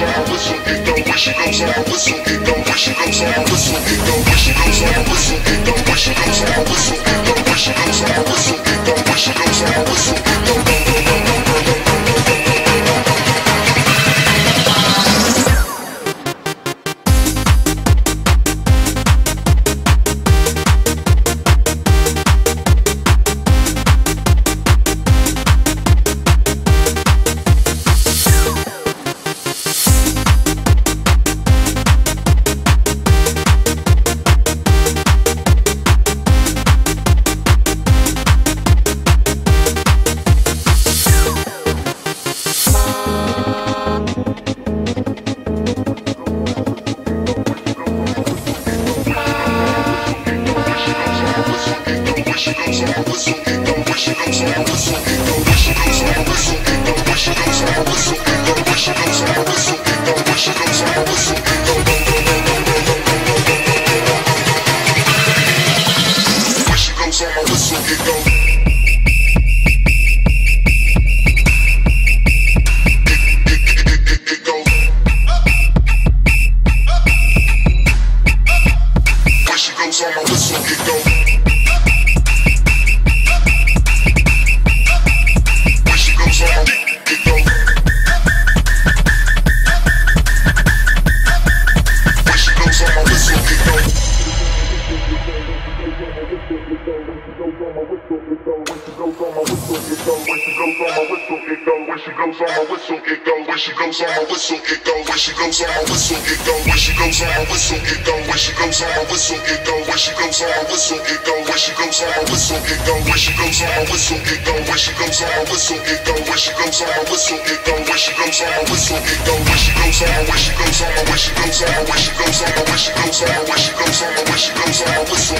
goes on, my whistle, it don't wish it goes on, my whistle, it don't wish it goes on, my whistle, it don't wish it goes on, my whistle, it don't wish it goes on, my whistle, it don't wish it goes on, my whistle, it don't wish it goes on, my whistle. whistle,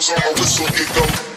goes, on the whistle it go.